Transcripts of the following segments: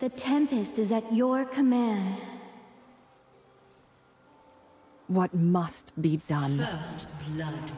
The Tempest is at your command. What must be done? First blood.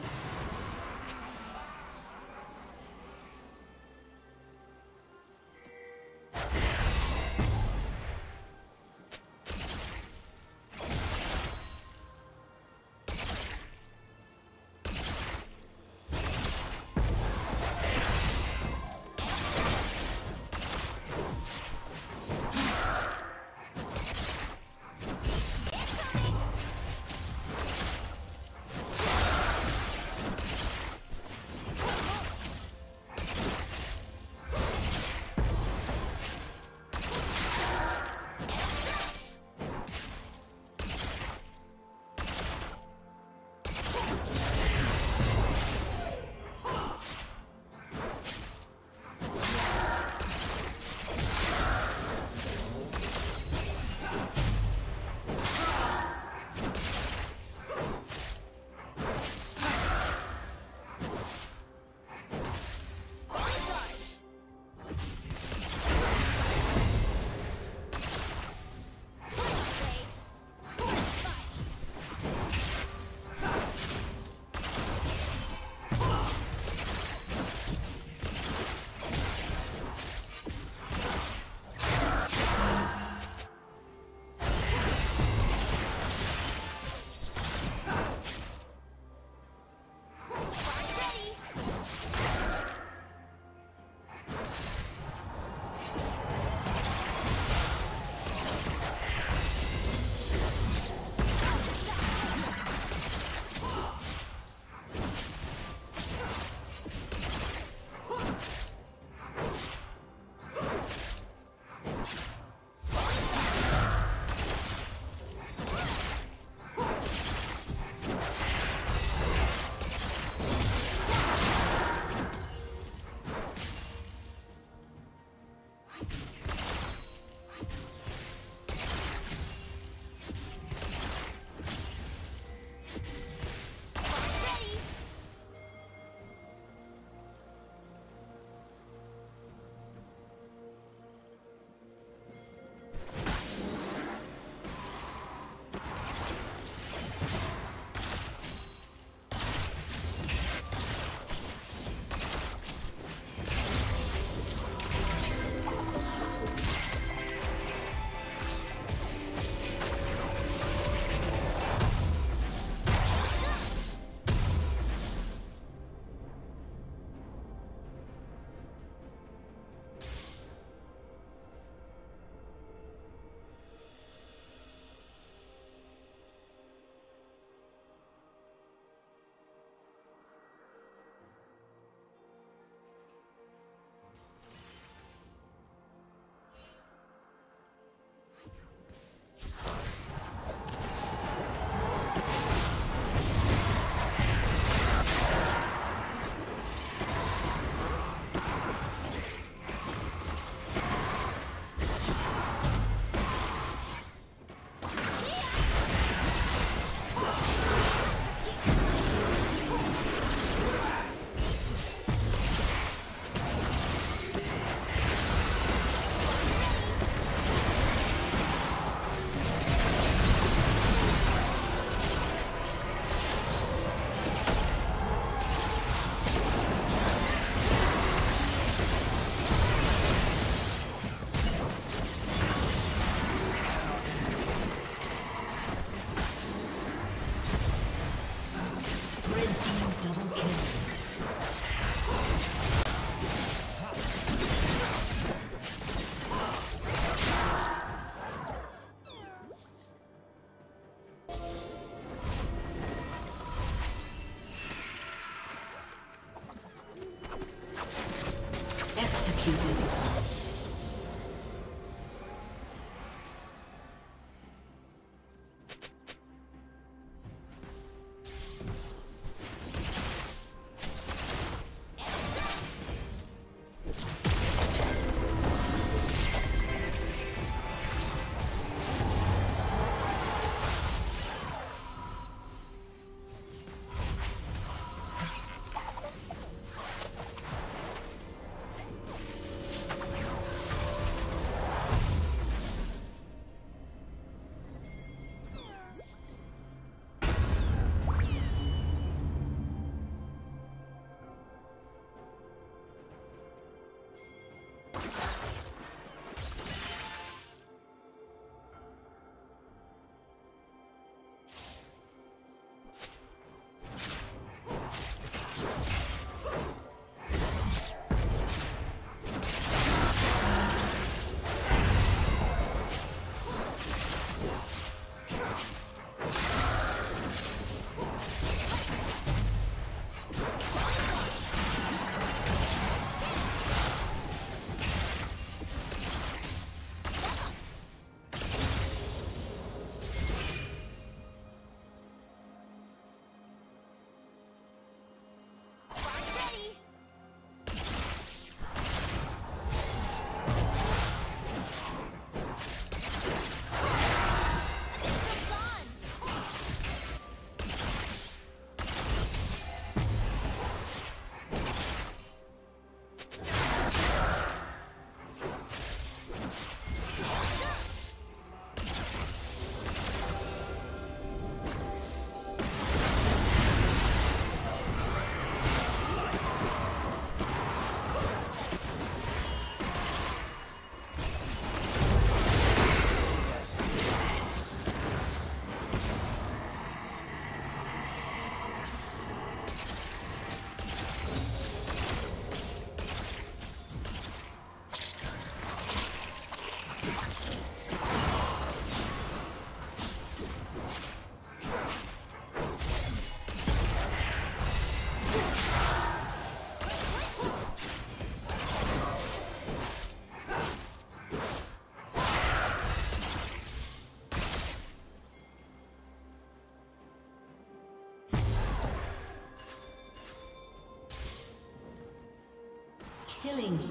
Killing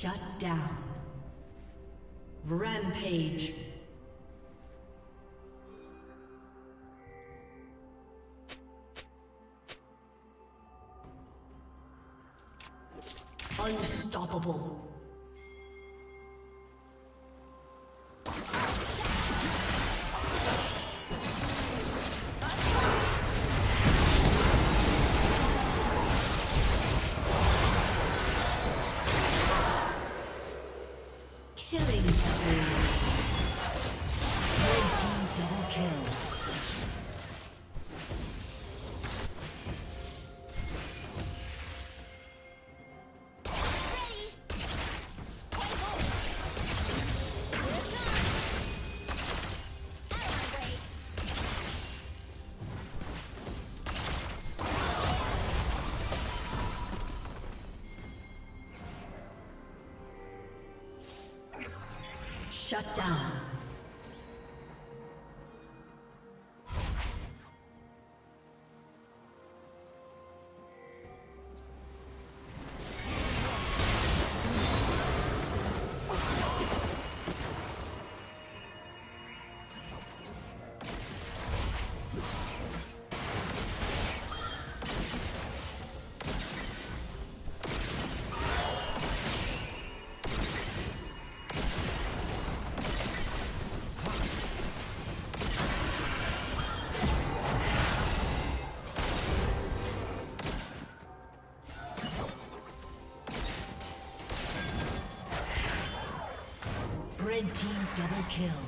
Shut down. Rampage. Shut down. Double kill.